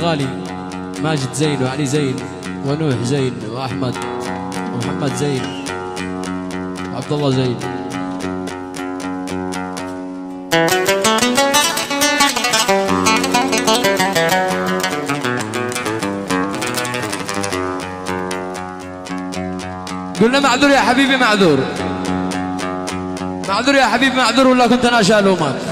الغالي ماجد زين وعلي زين ونوح زين وأحمد ومحمد زين وعبد الله زين. قلنا معذور يا حبيبي معذور. معذور يا حبيبي معذور ولا كنت أنا شالومك؟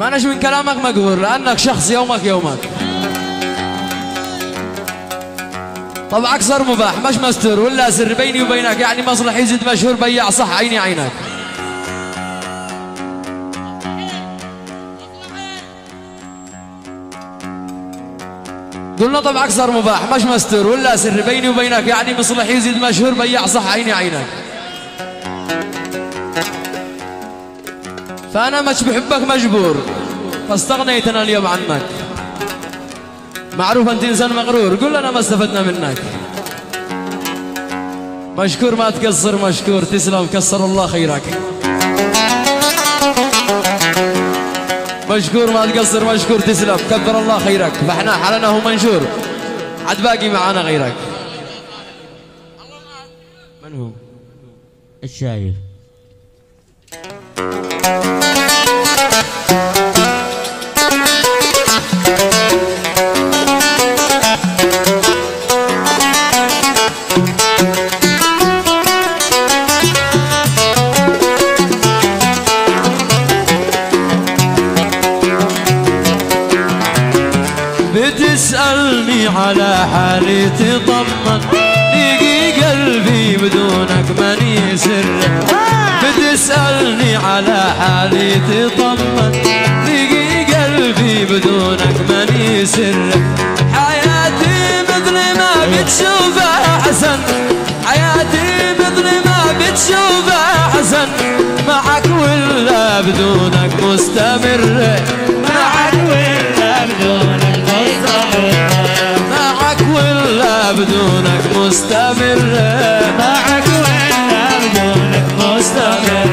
ما أناش من كلامك مقهور لأنك شخص يومك يومك. طبعا أكثر مباح مش مستور ولا سر بيني وبينك يعني مصلح يزيد مشهور بيع صح عيني عينك. قلنا طبعا أكثر مباح مش مستور ولا سر بيني وبينك يعني مصلح يزيد مشهور بيع صح عيني عينك. فأنا مش بحبك مجبور. فاستغنيت أنا اليوم عنك. معروف أنت إنسان مغرور. قل أنا ما استفدنا منك. مشكور ما تقصر مشكور. تسلم كسر الله خيرك. مشكور ما تقصر مشكور. تسلم كبر الله خيرك. فإحنا حالنا هو منشور. عاد باقي معانا غيرك. من هو؟ الشايف بتسألني على حالي تطمن لقي قلبي بدونك ماني سر بتسألني على حالي تطمن لقي قلبي بدونك ماني سر حياتي مثل ما بتشوفها حسن. حياتي مثل ما بتشوفها حسن. معك ولا بدونك مستمر. بدونك مستمر معك ولا بدونك مستمر.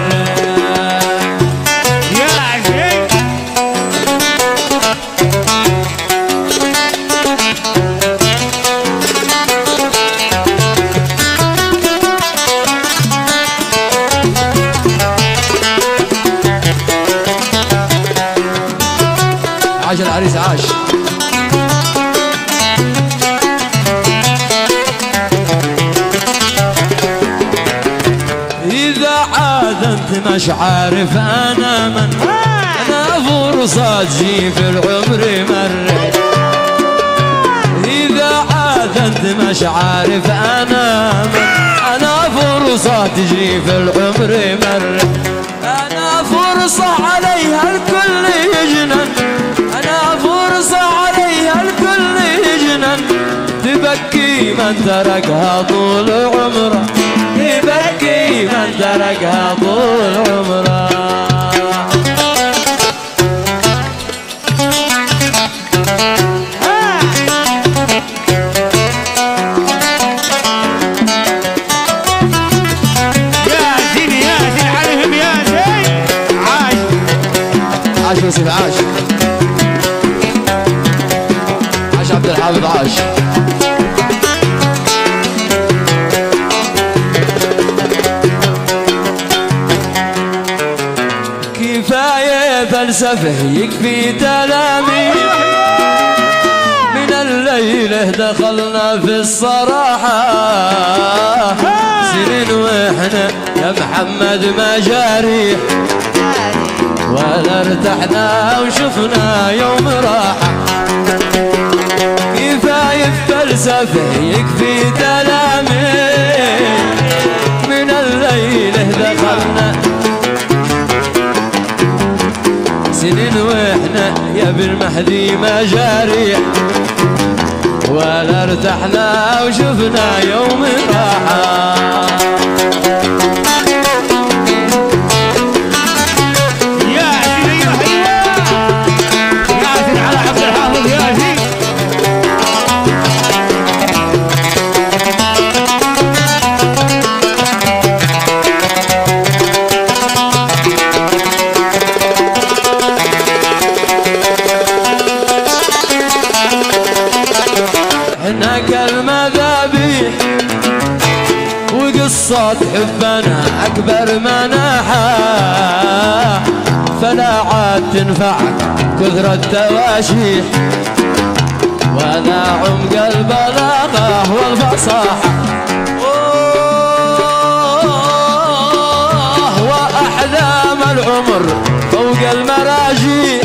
يا عشيق عاش العريس عاش. مش عارف أنا من أنا فرصة تجي في العمر مرة إذا عاد أنت مش عارف أنا من أنا فرصة تجي في العمر مرة أنا فرصة عليها الكل يجنن. من تركها طول عمره تبكي من تركها طول عمره. فلسفة يكفي تلاميذ. من الليلة دخلنا في الصراحة. سنين وإحنا يا محمد مجاريح ولا ارتحنا وشفنا يوم راحة كفاية فلسفة يكفي تلاميذ. من الليلة دخلنا سنين وإحنا يا بالمهدي مجاريح ولا ارتحنا وشفنا يوم راحة قصة حبنا أكبر مناحة فلا عاد تنفعك كثر التواشيح ولا عمق البلاغة والفصاحة. وأحلام العمر فوق المراجيح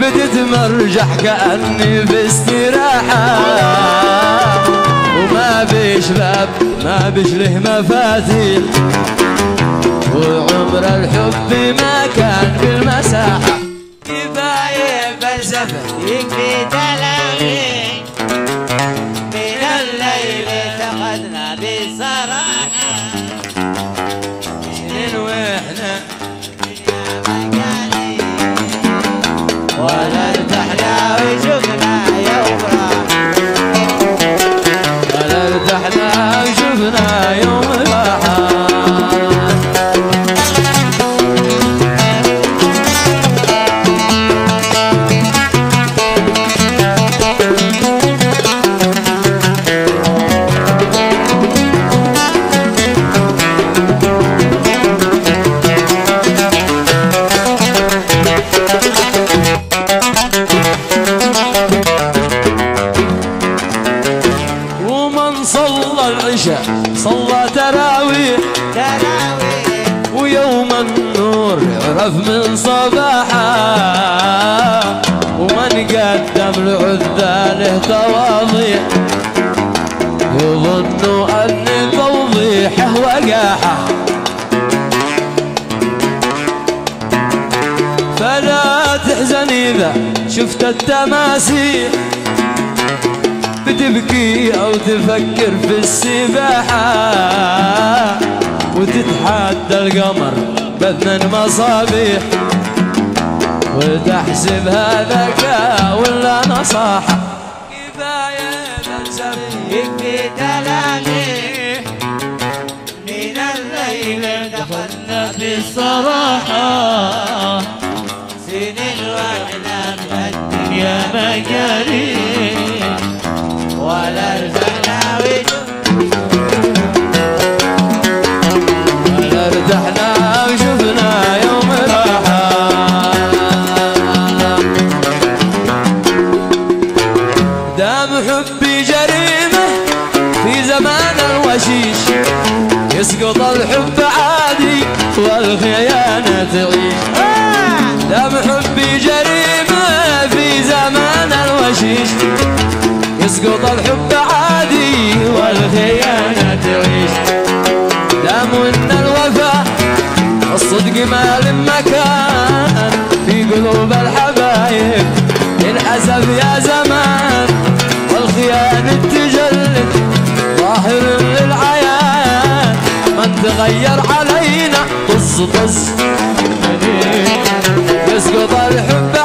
بدت مرجح كأني باستراحة وما بيش باب ما بيش له مفاتيح وعمر الحب ما كان بالمساحة. العشاء صلى تراويح. تراويح ويوم النور عرف من صباحه ومن قدم لعذاله تواضيع. يظن أن توضيحه وقاحه. فلا تحزن إذا شفت التماسيح. بتبكي أو تفكر في السباحة وتتحدى القمر بثنى مصابيح وتحسبها ذكاء ولا نصاحة. كفاية يكفي تلاغي من الليل دخلنا بالصراحة سنين وإحنا في الدنيا مجاري. ولا رجعنا يسقط الحب عادي والخيانة تعيش. دام إن الوفاء الصدق ما مكان في قلوب الحبايب للأسف يا زمان. والخيانة تجلد ظاهر للعيان. من تغير علينا طز طز. يسقط الحب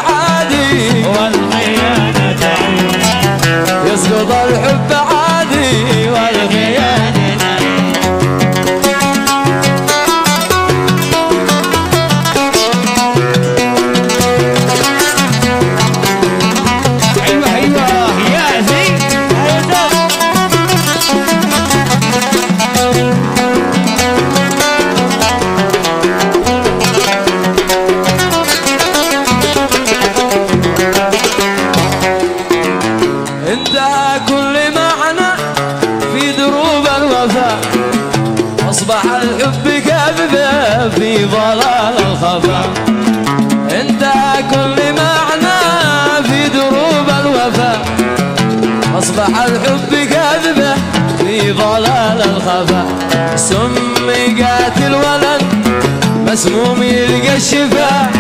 الخفاء سمي قاتل ولد مسموم يلقى الشفاء.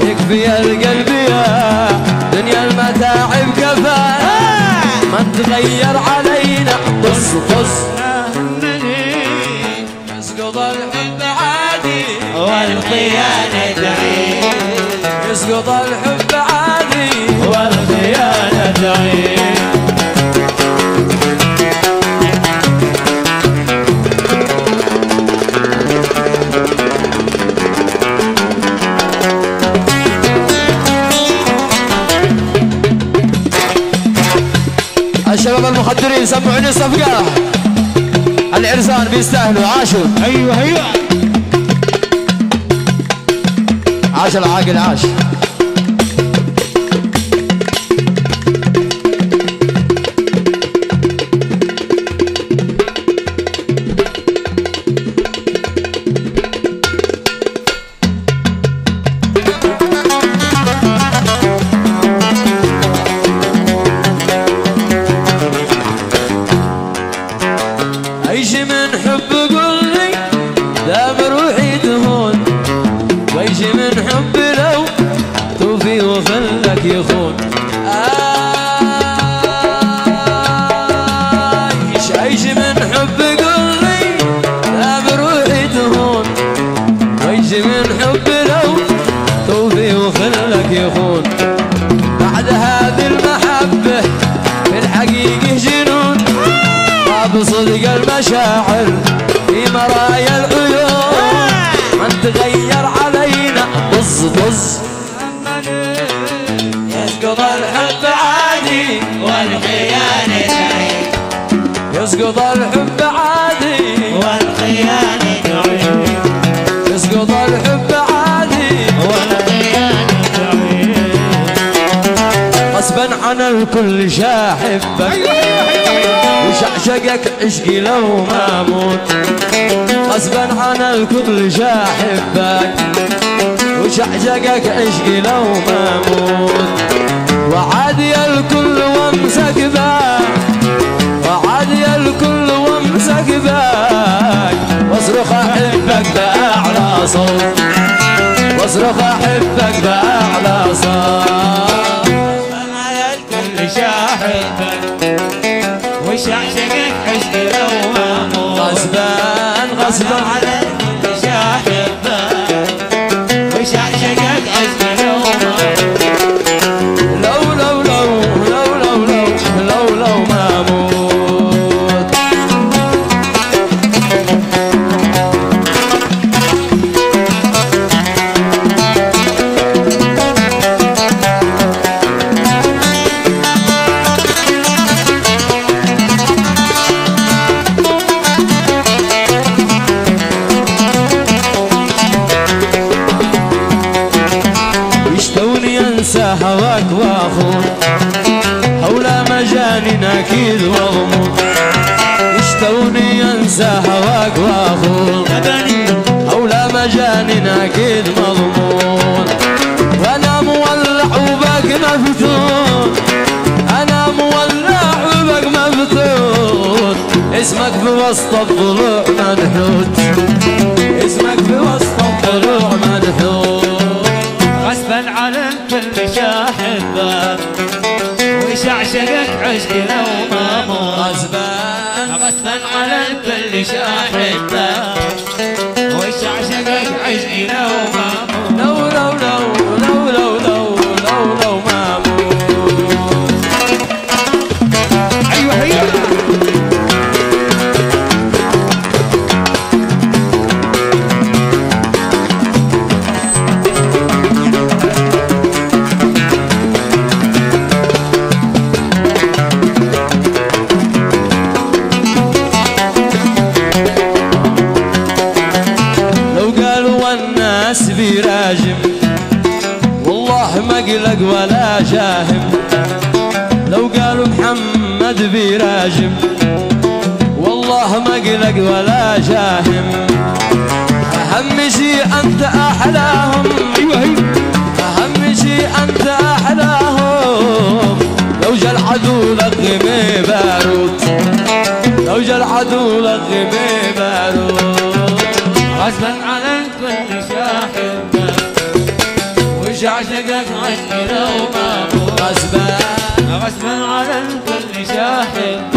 يكفي القلب يا دنيا المتاعب كفاية من تغير علينا. طز طز يسقط الحب عادي. والخيانة تعيد يسقط الحب عادي. والخيانة تعيد الشباب المخدرين سمعوني الصفقة. العرسان بيستاهلوا. عاشوا. أيوه أيوه. عاش العاقل عاش. ويش من حب لو توفي وخلك يخون. بعد هذه المحبة في الحقيقة جنون. باب صدق المشاعر في مرايا العيون. من تغير علينا طز طز يسقط الحب عادي والخيانة يسقط الحب عادي والخيانة الكل شاحبك. وشعشقك عشقي لو ما موت. غصبا عن الكل شاحبك. وشعشقك عشقي لو ما موت. وعادي الكل وامسك باك وعادي الكل وامسك باك واصرخ أحبك بأعلى صوت. واصرخ أحبك بأعلى صوت. حبك وش عشقك حزن لو غصبان غصبان عليك وسط الضلوع منحوت اسمك في وسط الضلوع منحوت غصبا على الكل شاحبك وشعشقك عشق لو ما موت غصبا غصبا على الكل شاحبك وشعشقك عشق لو ما موت حق ولا جاهم. أهم شي أنت أحلاهم. أيوة، أيوة. أهم شي أنت أحلاهم. لو جا العدو لغمي باروت لو جا العدو لغمي باروت غصبا عنك كنت شاحب. وش عشقك عني لو ما غصبا. غصبا عنك كنت شاحب.